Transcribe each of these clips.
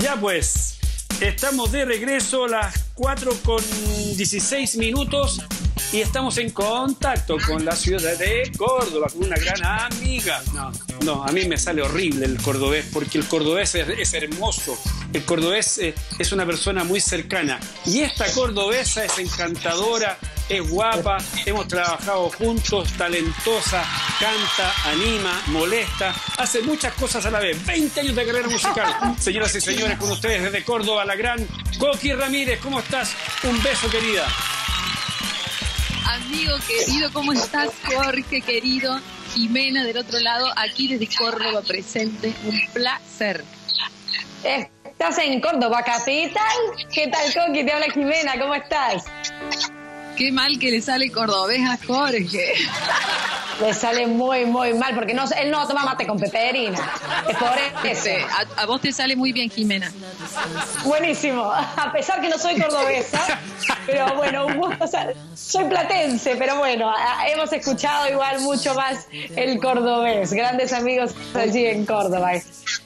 Ya pues, estamos de regreso a las 4 con 16 minutos y estamos en contacto con la ciudad de Córdoba, con una gran amiga. No, no, a mí me sale horrible el cordobés porque el cordobés es, hermoso. El cordobés eh, es una persona muy cercana. Y esta cordobesa es encantadora, es guapa, hemos trabajado juntos, talentosa, canta, anima, molesta, hace muchas cosas a la vez. 20 años de carrera musical. Señoras y señores, con ustedes desde Córdoba, la gran Coqui Ramírez. ¿Cómo estás? Un beso, querida. Amigo querido, ¿cómo estás? Jorge querido, Jimena del otro lado, aquí desde Córdoba presente, un placer. Estás en Córdoba, capital. ¿Qué tal, Coqui? Te habla Jimena, ¿cómo estás? Qué mal que le sale cordobés a Jorge. Le sale muy, muy mal, porque no, él no toma mate con peperina. Es por eso. A, vos te sale muy bien, Jimena. Buenísimo. A pesar que no soy cordobesa, pero bueno, un gusto. soy platense, pero bueno, hemos escuchado igual mucho más el cordobés. Grandes amigos allí en Córdoba.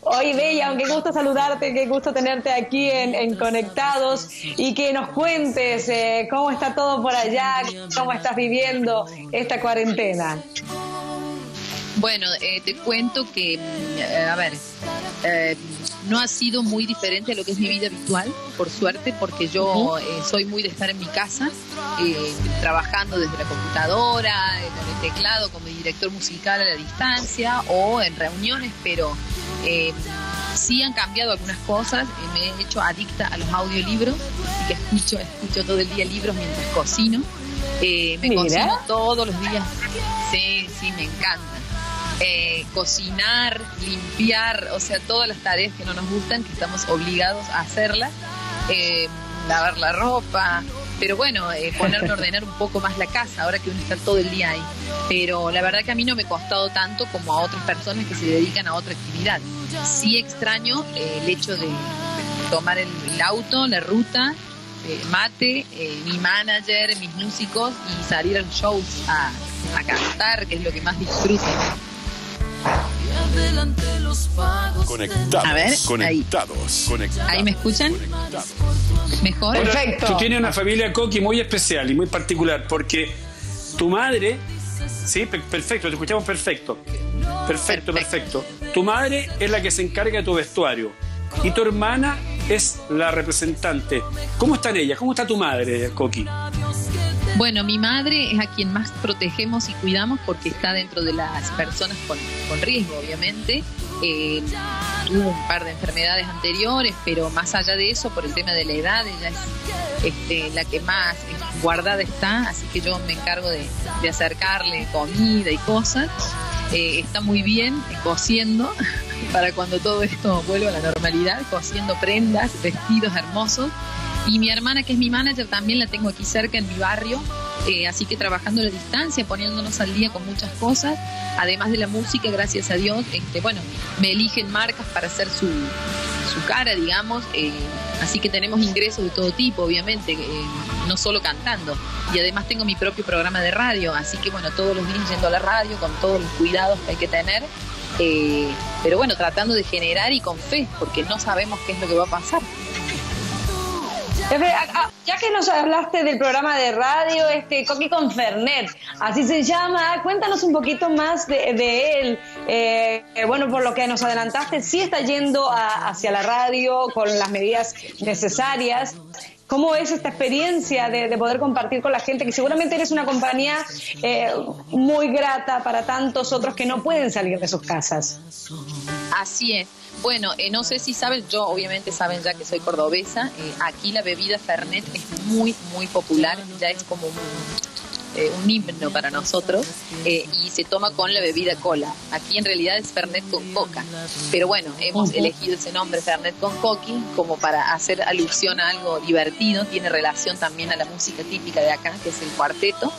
Hoy, Bella, qué gusto saludarte, qué gusto tenerte aquí en, Conectados y que nos cuentes eh, cómo está todo por allá, cómo estás viviendo esta cuarentena. Bueno, eh, te cuento que, eh, a ver, eh, no ha sido muy diferente a lo que es mi vida habitual, por suerte, porque yo soy muy de estar en mi casa, trabajando desde la computadora, con el teclado, como director musical a la distancia o en reuniones, pero sí han cambiado algunas cosas. me he hecho adicta a los audiolibros, y que escucho, escucho todo el día libros mientras cocino. me cocino todos los días. Sí, sí, me encanta. Eh, cocinar, limpiar, o sea, todas las tareas que no nos gustan, que estamos obligados a hacerlas, eh, lavar la ropa, pero bueno, eh, ponerme a ordenar un poco más la casa, ahora que uno está todo el día ahí. Pero la verdad que a mí no me ha costado tanto como a otras personas que se dedican a otra actividad. Sí extraño el hecho de tomar el, auto, la ruta, mate, mi manager, mis músicos y salir a los shows a, a cantar, que es lo que más disfruto. Conectados. A ver, conectados, ahí. ¿Ahí me escuchan? ¿Mejor? Perfecto. Tú tienes una familia Coqui muy especial y muy particular porque tu madre, sí, perfecto, te escuchamos perfecto. Perfecto, perfecto. Tu madre es la que se encarga de tu vestuario y tu hermana es la representante. ¿Cómo están ellas? ¿Cómo está tu madre, Coqui? Bueno, mi madre es a quien más protegemos y cuidamos porque está dentro de las personas con, riesgo, obviamente. Eh, tuvo un par de enfermedades anteriores, pero más allá de eso, por el tema de la edad, ella es este, la que más guardada está, así que yo me encargo de, acercarle comida y cosas. Eh, está muy bien eh, cosiendo para cuando todo esto vuelva a la normalidad, cosiendo prendas, vestidos hermosos y mi hermana, que es mi manager, también la tengo aquí cerca en mi barrio, eh, así que trabajando a la distancia, poniéndonos al día con muchas cosas, además de la música, gracias a Dios, este, bueno, me eligen marcas para hacer su, su cara, digamos, eh, así que tenemos ingresos de todo tipo, obviamente, eh, no solo cantando, y además tengo mi propio programa de radio, así que bueno, todos los días yendo a la radio con todos los cuidados que hay que tener. pero bueno, tratando de generar y con fe, porque no sabemos qué es lo que va a pasar. Ya que nos hablaste del programa de radio, este Coqui con Fernet, así se llama, cuéntanos un poquito más de, él. Eh, bueno, por lo que nos adelantaste, sí está yendo hacia la radio con las medidas necesarias. ¿Cómo es esta experiencia de, poder compartir con la gente? Que seguramente eres una compañía eh, muy grata para tantos otros que no pueden salir de sus casas. Así es. Bueno, eh, no sé si saben, yo obviamente saben ya que soy cordobesa, eh, aquí la bebida Fernet es muy, muy popular, ya es como un, eh, himno para nosotros y se toma con la bebida cola. Aquí en realidad es Fernet con coca, pero bueno, hemos elegido ese nombre Fernet con coqui como para hacer alusión a algo divertido, tiene relación también a la música típica de acá, que es el cuarteto.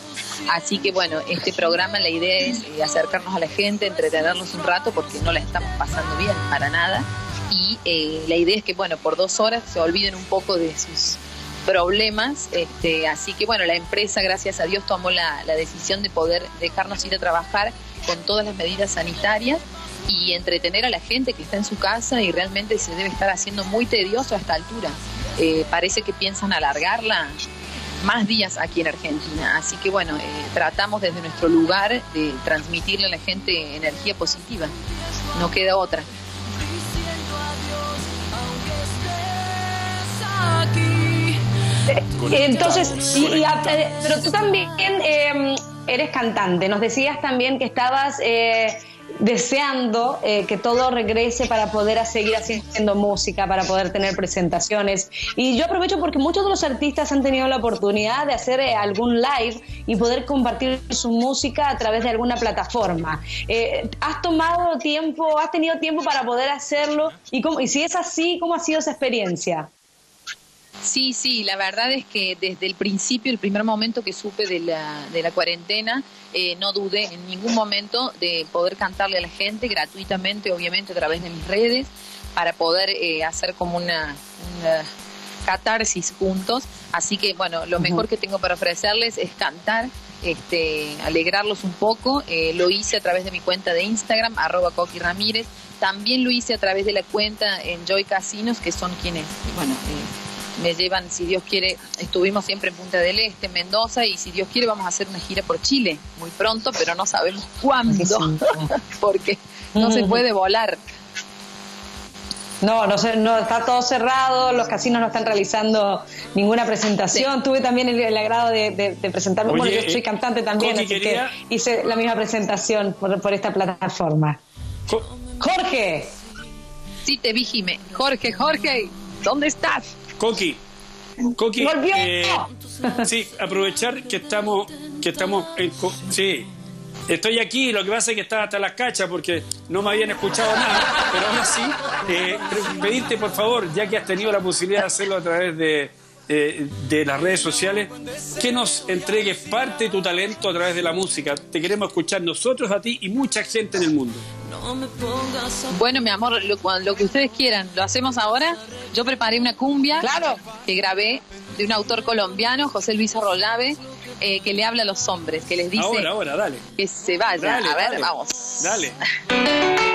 Así que bueno, este programa la idea es eh, acercarnos a la gente, entretenernos un rato porque no la estamos pasando bien para nada. Y eh, la idea es que bueno, por dos horas se olviden un poco de sus problemas. Este, así que bueno, la empresa, gracias a Dios, tomó la, decisión de poder dejarnos ir a trabajar con todas las medidas sanitarias y entretener a la gente que está en su casa y realmente se debe estar haciendo muy tedioso a esta altura. Eh, parece que piensan alargarla más días aquí en Argentina. Así que bueno, eh, tratamos desde nuestro lugar de transmitirle a la gente energía positiva. No queda otra. Entonces, pero tú también eh, eres cantante. Nos decías también que estabas eh, deseando eh, que todo regrese para poder seguir haciendo música, para poder tener presentaciones. Y yo aprovecho porque muchos de los artistas han tenido la oportunidad de hacer eh, algún live y poder compartir su música a través de alguna plataforma. Eh, ¿Has tomado tiempo, has tenido tiempo para poder hacerlo? Y, cómo, y si es así, ¿cómo ha sido esa experiencia? Sí, sí, la verdad es que desde el principio, el primer momento que supe de la, de la cuarentena, eh, no dudé en ningún momento de poder cantarle a la gente gratuitamente, obviamente a través de mis redes, para poder eh, hacer como una, catarsis juntos. Así que, bueno, lo mejor que tengo para ofrecerles es cantar. Este, alegrarlos un poco, eh, lo hice a través de mi cuenta de Instagram, arroba Coqui Ramírez, también lo hice a través de la cuenta en Joy Casinos, que son quienes, bueno, me llevan, si Dios quiere, estuvimos siempre en Punta del Este, Mendoza, y si Dios quiere vamos a hacer una gira por Chile, muy pronto, pero no sabemos cuándo, porque no se puede volar. No, no, no, está todo cerrado, los casinos no están realizando ninguna presentación. Tuve también el, agrado de, presentarme, bueno, yo soy eh, cantante también, así que hice la misma presentación por, por esta plataforma. Jorge. Sí, te vi, Jime. Jorge, Jorge, ¿dónde estás? Coqui, Coqui, eh, sí, aprovechar que estamos, que estamos, en, sí, estoy aquí, lo que pasa es que estaba hasta las cachas porque no me habían escuchado nada, pero aún así, eh, pedirte por favor, ya que has tenido la posibilidad de hacerlo a través de, eh, de las redes sociales, que nos entregues parte de tu talento a través de la música. Te queremos escuchar nosotros a ti y mucha gente en el mundo. Bueno, mi amor, lo, que ustedes quieran, ¿lo hacemos ahora? Yo preparé una cumbia claro. que grabé de un autor colombiano, José Luis Arrolave, eh, que le habla a los hombres, que les dice ahora, ahora, dale. que se vaya. a ver, vamos. Dale.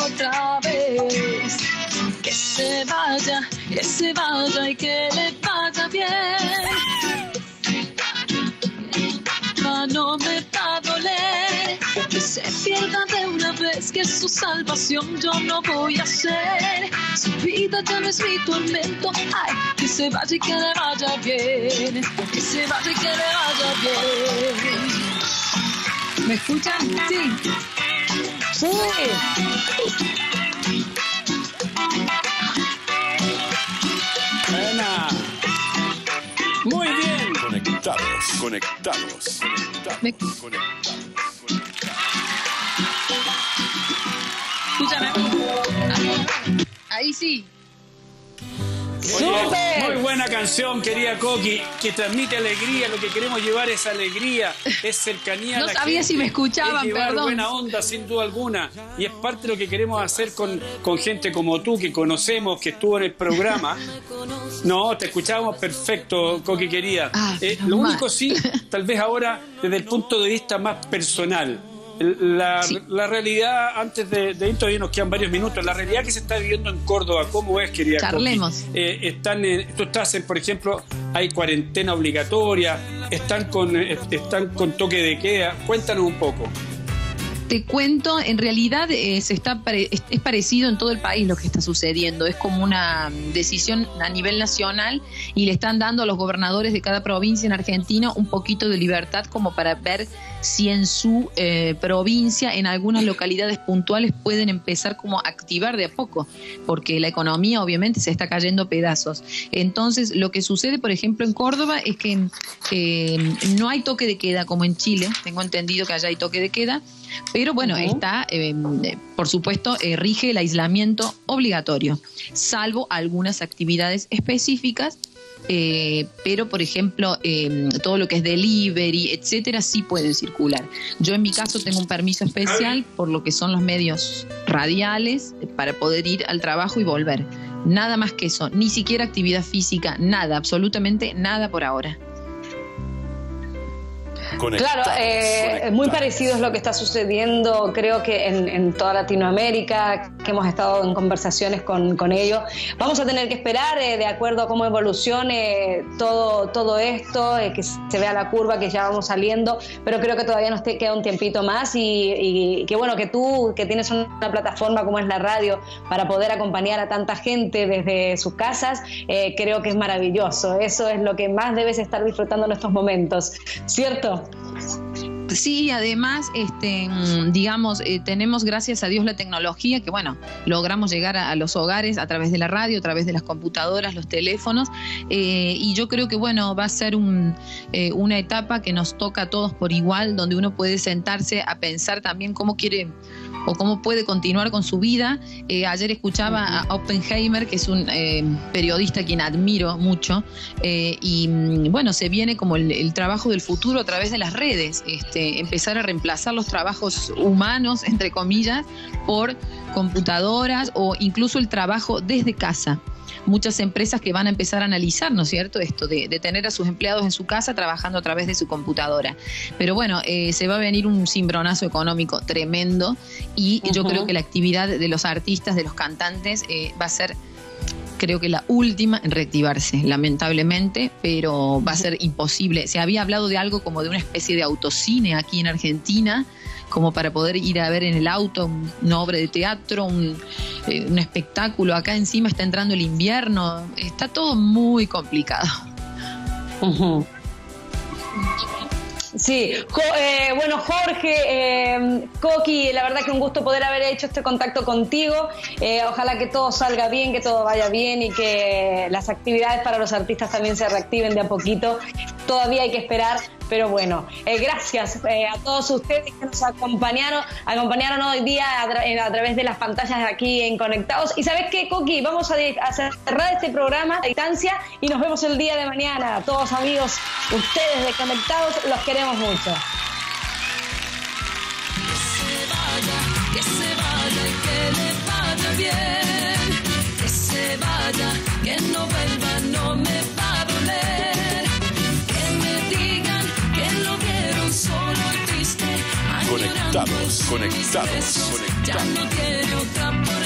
que le vaya bien. No me va a doler que se pierda de una vez que su salvación yo no voy a ser. Su vida ya no es mi tormento. Ay, que se vaya y que le vaya bien. Que se vaya y que le vaya bien. ¿Me escuchan? Sí. Sí. Conectados, conectados, conectados, conectados. Ahí sí. Muy buena canción, querida Coqui, que transmite alegría. Lo que queremos llevar es alegría, es cercanía. No sabía si me escuchaban, es perdón. buena onda, sin duda alguna. Y es parte de lo que queremos hacer con, con gente como tú, que conocemos, que estuvo en el programa. No, te escuchábamos perfecto, Coqui querida. Ah, Eh, lo único sí, tal vez ahora, desde el punto de vista más personal. La, Sí. la realidad, antes de, de todavía nos quedan varios minutos, la realidad que se está viviendo en Córdoba, ¿cómo es, querida? Charlemos. Eh, están en- tú estás en, por ejemplo, hay cuarentena obligatoria, están con, eh, están con toque de queda. Cuéntanos un poco. Te cuento, en realidad se está es, es parecido en todo el país lo que está sucediendo. Es como una decisión a nivel nacional y le están dando a los gobernadores de cada provincia en Argentina un poquito de libertad como para ver si en su eh, provincia, en algunas localidades puntuales, pueden empezar como a activar de a poco, porque la economía obviamente se está cayendo pedazos. Entonces, lo que sucede, por ejemplo, en Córdoba es que eh, no hay toque de queda como en Chile. Tengo entendido que allá hay toque de queda. Pero bueno, está, eh, eh, por supuesto, eh, rige el aislamiento obligatorio, salvo algunas actividades específicas. eh, pero, por ejemplo, eh, todo lo que es delivery, etcétera, sí pueden circular. Yo, en mi caso, tengo un permiso especial por lo que son los medios radiales para poder ir al trabajo y volver. Nada más que eso, ni siquiera actividad física, nada, absolutamente nada por ahora. Claro, eh, muy parecido es lo que está sucediendo, creo que en, en toda Latinoamérica, que hemos estado en conversaciones con, con ellos. Vamos a tener que esperar, eh, de acuerdo a cómo evolucione todo, todo esto, eh, que se vea la curva, que ya vamos saliendo, pero creo que todavía nos queda un tiempito más y, y que bueno, que tú, que tienes una plataforma como es la radio, para poder acompañar a tanta gente desde sus casas, eh, creo que es maravilloso. Eso es lo que más debes estar disfrutando en estos momentos, ¿cierto? Sí, además, este, mm, digamos, eh, tenemos gracias a Dios la tecnología que, bueno, logramos llegar a, a los hogares a través de la radio, a través de las computadoras, los teléfonos, eh, y yo creo que, bueno, va a ser un, eh, una etapa que nos toca a todos por igual, donde uno puede sentarse a pensar también cómo quiere o cómo puede continuar con su vida. Eh, ayer escuchaba a Oppenheimer, que es un eh, periodista quien admiro mucho, eh, y mm, bueno, se viene como el, el trabajo del futuro a través de las redes, este, empezar a reemplazar los trabajos humanos, entre comillas, por computadoras o incluso el trabajo desde casa muchas empresas que van a empezar a analizar, ¿no es cierto?, esto de, de tener a sus empleados en su casa trabajando a través de su computadora. Pero bueno, eh, se va a venir un cimbronazo económico tremendo y yo creo que la actividad de los artistas, de los cantantes, eh, va a ser creo que la última en reactivarse, lamentablemente, pero va a ser imposible. Se había hablado de algo como de una especie de autocine aquí en Argentina, como para poder ir a ver en el auto un- una obra de teatro, un, eh, un espectáculo. Acá encima está entrando el invierno, está todo muy complicado. Sí, Jo- eh, bueno Jorge, eh, Coqui, la verdad que un gusto poder haber hecho este contacto contigo. Eh, ojalá que todo salga bien, que todo vaya bien y que las actividades para los artistas también se reactiven de a poquito. Todavía hay que esperar, pero bueno, eh, gracias eh, a todos ustedes que nos acompañaron, acompañaron hoy día a, eh, través de las pantallas de aquí en Conectados. Y sabes qué, Coqui, vamos a, cerrar este programa a distancia y nos vemos el día de mañana. Todos amigos, ustedes de Conectados, los queremos mucho. que se vaya que le vaya bien. Que se vaya, que no vuelva, no me va Conectados, conectados, conectados.